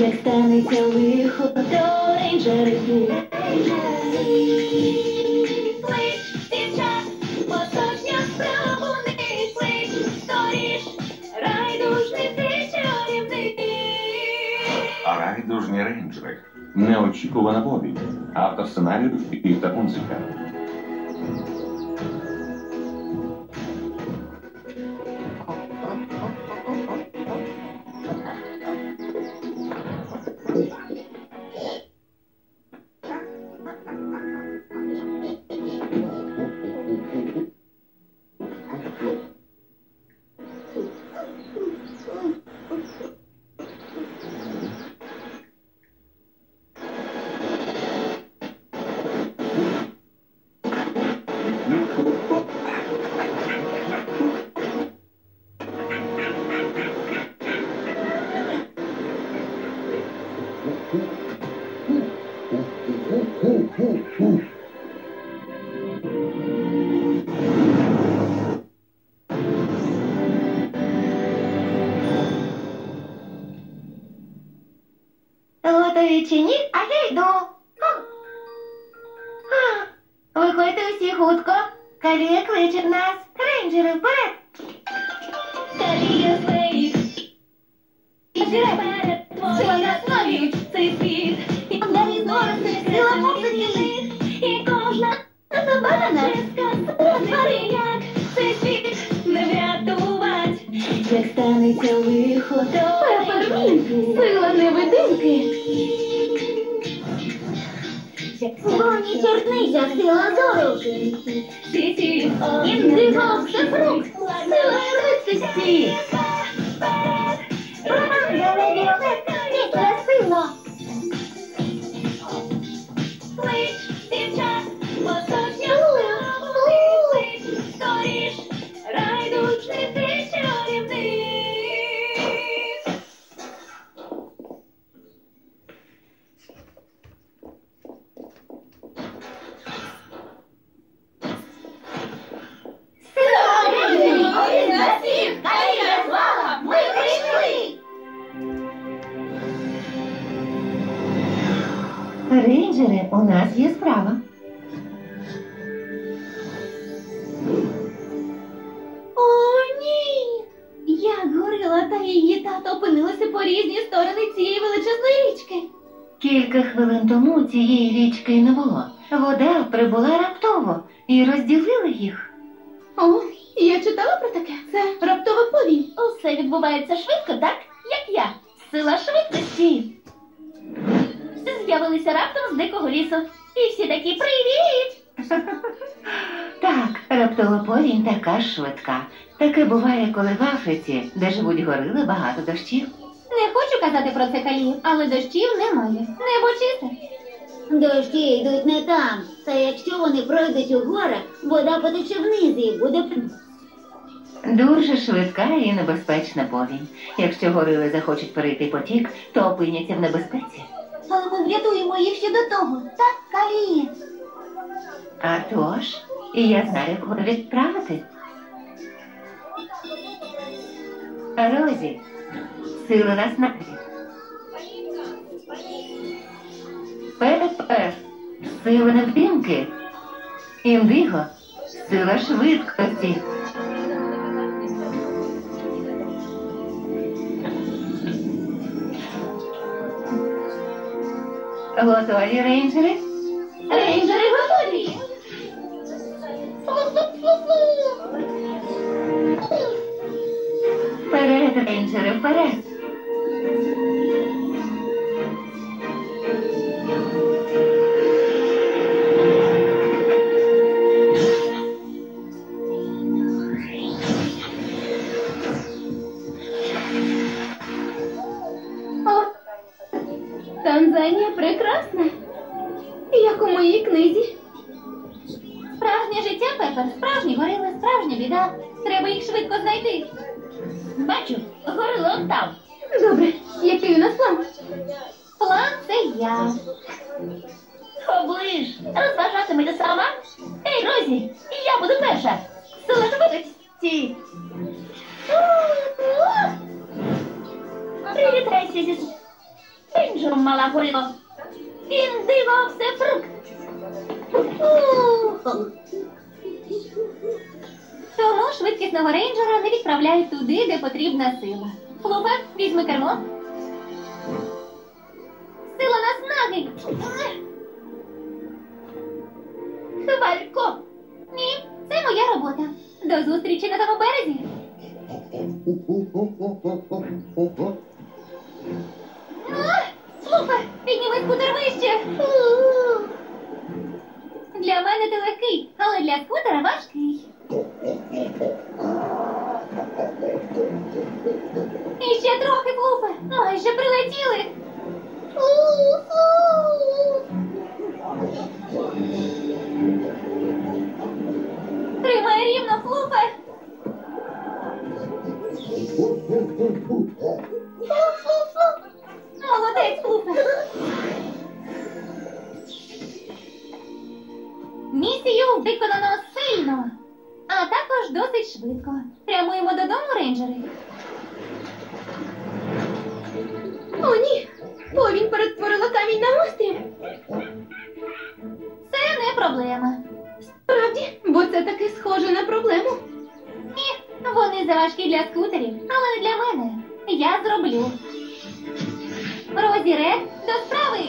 як станеться лихо, то рейнджери всі. Райдужні рейнджери. Неочікувана повість. Автор сценарію Піта Унзика. Гоні чорниця, сила зору. Індиго, це фрукт. Сила швидкості. Рейнджери, у нас є справа. О, ні! Як горила та її тато опинилися по різні сторони цієї величезної річки. Кілька хвилин тому цієї річки не було. Вода прибула раптово і розділила їх. О, я читала про таке. Це раптова повінь. Усе відбувається швидко, так? Як я. Сила швидкості. З'явилися раптом з дикого лісу. І всі такі привіт! Так, раптова повінь така ж швидка. Таке буває, коли в Африці, де живуть горили, багато дощів. Не хочу казати про це калію, але дощів немає. Небо чисте. Дощі йдуть не там. Та якщо вони пройдуть у горах, вода потече вниз і буде. Дуже швидка і небезпечна повінь. Якщо горили захочуть перейти потік, то опиняться в небезпеці. Але ми врятуємо їх ще до того. Так, калії. А тож, і я знаю, кого відправити. Розі, сила нас наді. Пепер, сила невдимки. Індиго, сила швидкості. Готові рейнджери? Рейнджери готові. Вперед, рейнджери, вперед. О, Бачу, там. Добре, який у нас план? План це я. Оближ, розважатимете сама? Ей, Розі, я буду перша. Сила швидкості. Привітайся зі Пінджером, мала горіло. Він диво все фрукт. Тому швидкісного рейнджера не відправляють туди, де потрібна сила. Флупер, візьми кермо. Сила наснаги! снаги. Хвалько. Ні, це моя робота. До зустрічі на тому березі. Слухай, підніми скутер вище. Для мене ти легкий, але для скутера важкий. Ще трохи, Флуфе. Майже прилетіли. Тримай рівно, Флуфе. Молодець, Флуфе. Місію виконано сильно, а також досить швидко. Прямуємо додому, рейнджери. О, ні! Повінь перетворила камінь на острів. Це не проблема. Справді, бо це таки схоже на проблему. Ні, вони заважкі для скутерів, але не для мене. Я зроблю. Розі Ред, до справи!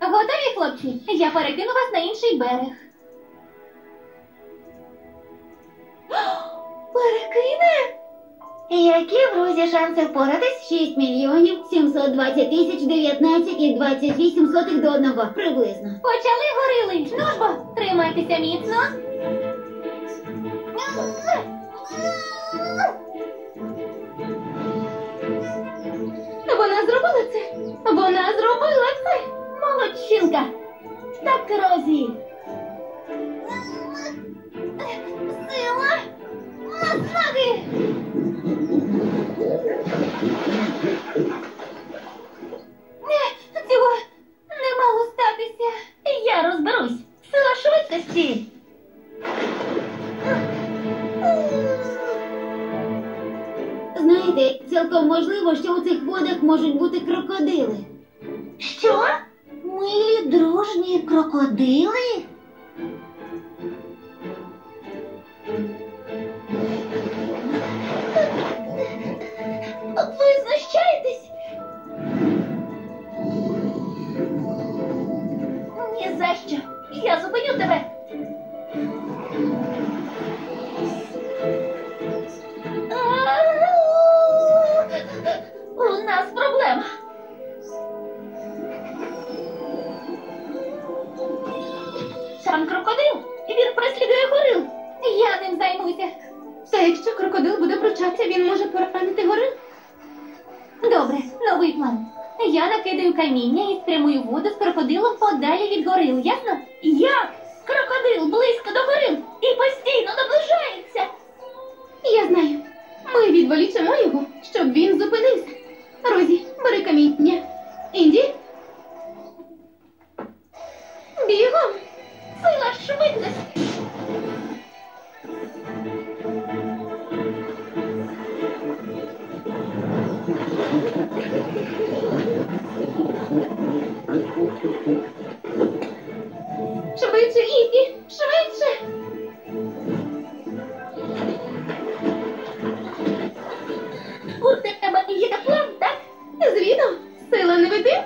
Готові, хлопці? Я перекину вас на інший берег. Які в Розі шанси впоратись? 6 мільйонів 720 тисяч 19 і 28 сотих до одного приблизно. Почали горили. Ну ж бо, тримайтеся міцно. Вона зробила це. Вона зробила це. Молодчинка. Так, Розі. Сила. Наснаги. Крокодили. Що? Милі дружні крокодили? Ви знущаєтесь? Ні за що. Я зупиню тебе. Каміння воду з крокодилом подалі від горил, ясно? Як? Крокодил близько до горил і постійно наближається. Я знаю. Ми відволічемо його, щоб він зупинився. Розі, бери каміння. Інді. Бігом. Сила швидкості.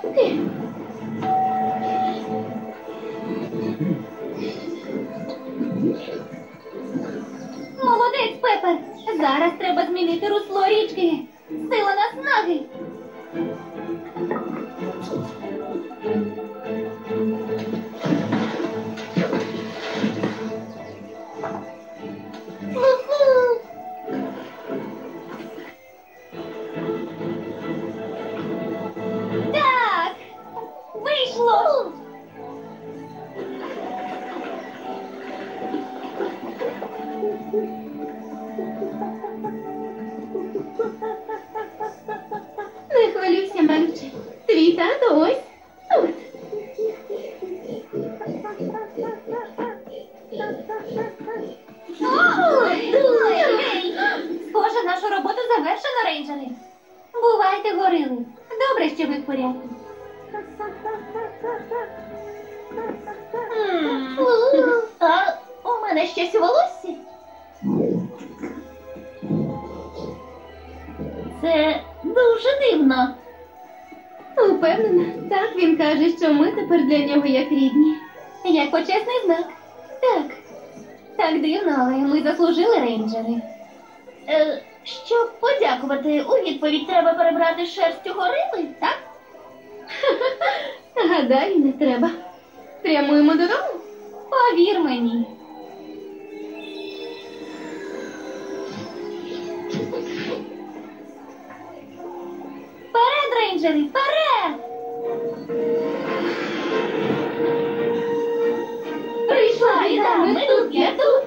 Сила. Молодець, Пепер. Зараз треба змінити русло річки. Сила наснаги. Уху. Тато ось тут. Схоже, нашу роботу завершено, рейнджери. Бувайте, горили. Добре, що ви в порядку. А у мене щось у волоссі? Це дуже дивно. Упевнена, так він каже, що ми тепер для нього як рідні. Як почесний знак. Так. Так дивно, але ми заслужили рейнджери. Е, щоб подякувати, у відповідь треба перебрати шерсть у горили, так? Гадаю, не треба. Прямуємо додому. Повір мені. Рейнджери, вперед! Прийшла біда, ми тут, я тут.